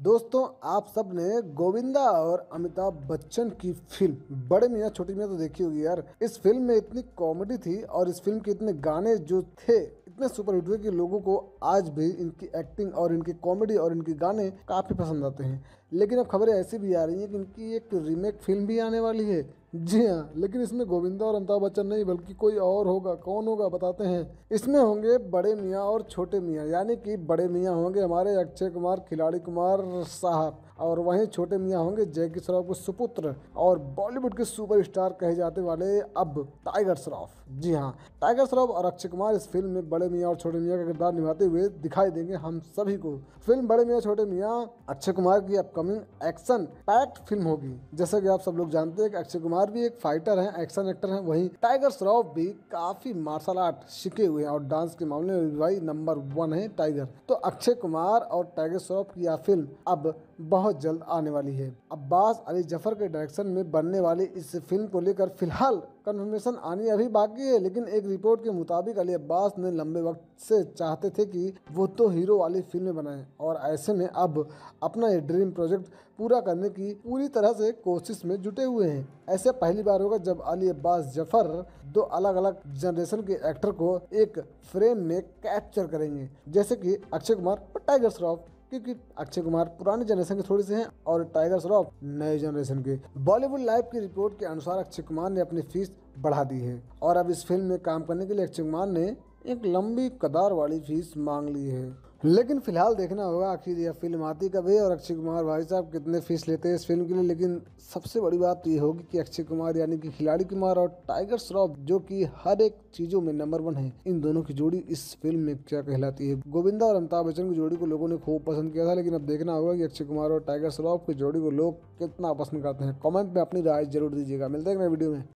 दोस्तों, आप सबने गोविंदा और अमिताभ बच्चन की फ़िल्म, बड़े मियाँ छोटी मियाँ तो देखी होगी यार। इस फ़िल्म में इतनी कॉमेडी थी और इस फ़िल्म के इतने गाने जो थे, इतने सुपरहिट हुए कि लोगों को आज भी इनकी एक्टिंग और इनकी कॉमेडी और इनके गाने काफ़ी पसंद आते हैं। लेकिन अब खबरें ऐसी भी आ रही हैं कि इनकी एक रीमेक फ़िल्म भी आने वाली है। जी हाँ लेकिन इसमें गोविंदा और अमिताभ बच्चन नहीं, बल्कि कोई और होगा। कौन होगा, बताते हैं। इसमें होंगे बड़े मियाँ और छोटे मियाँ, यानी कि बड़े मियाँ होंगे हमारे अक्षय कुमार, खिलाड़ी कुमार साहब, और वहीं छोटे मियाँ होंगे जैकी श्रॉफ के सुपुत्र, और बॉलीवुड के सुपरस्टार कहे जाते वाले अब टाइगर श्रॉफ जी हाँ टाइगर श्रॉफ और अक्षय कुमार इस फ़िल्म में बड़े मियाँ और छोटे मियाँ का किरदार निभाते हुए दिखाई देंगे हम सभी को। फ़िल्म बड़े मियाँ, छोटे मियाँ, अक्षय कुमार की अपकमिंग एक्शन पैक्ट फ़िल्म होगी। जैसा कि आप सब लोग जानते हैं कि अक्षय कुमार भी एक फाइटर हैं, एक्शन एक्टर हैं, वहीं टाइगर श्रॉफ भी काफ़ी मार्शल आर्ट सीखे हुए हैं और डांस के मामले में भी भाई नंबर वन है टाइगर। तो अक्षय कुमार और टाइगर श्रॉफ की यह फ़िल्म अब बहुत जल्द आने वाली है। अब्बास अली ज़फ़र के डायरेक्शन में बनने वाली इस फ़िल्म को लेकर फ़िलहाल कंफर्मेशन आनी अभी बाकी है, लेकिन एक रिपोर्ट के मुताबिक अली अब्बास ने लंबे वक्त से चाहते थे कि वो तो हीरो वाली फ़िल्में बनाएँ और ऐसे में अब अपना ये ड्रीम प्रोजेक्ट पूरा करने की पूरी तरह से कोशिश में जुटे हुए हैं। ऐसे पहली बार होगा जब अली अब्बास ज़फ़र दो अलग अलग जनरेशन के एक्टर को एक फ्रेम में कैप्चर करेंगे। जैसे कि अक्षय कुमार और टाइगर श्रॉफ क्योंकि अक्षय कुमार पुराने जनरेशन के थोड़े से हैं और टाइगर श्रॉफ नए जनरेशन के। बॉलीवुड लाइव की रिपोर्ट के अनुसार अक्षय कुमार ने अपनी फ़ीस बढ़ा दी है। और अब इस फ़िल्म में काम करने के लिए अक्षय कुमार ने एक लंबी कदार वाली फ़ीस मांग ली है। लेकिन फ़िलहाल देखना होगा आखिर यह फ़िल्म आती कब है और अक्षय कुमार भाई साहब कितने फ़ीस लेते हैं इस फ़िल्म के लिए। लेकिन सबसे बड़ी बात तो ये होगी कि अक्षय कुमार यानी कि खिलाड़ी कुमार और टाइगर श्रॉफ, जो कि हर एक चीज़ों में नंबर वन है, इन दोनों की जोड़ी इस फ़िल्म में क्या कहलाती है। गोविंदा और अमिताभ बच्चन की जोड़ी को लोगों ने खूब पसंद किया था, लेकिन अब देखना होगा कि अक्षय कुमार और टाइगर श्रॉफ की जोड़ी को लोग कितना पसंद करते हैं। कॉमेंट में अपनी राय ज़रूर दीजिएगा। मिलते हैं वीडियो में।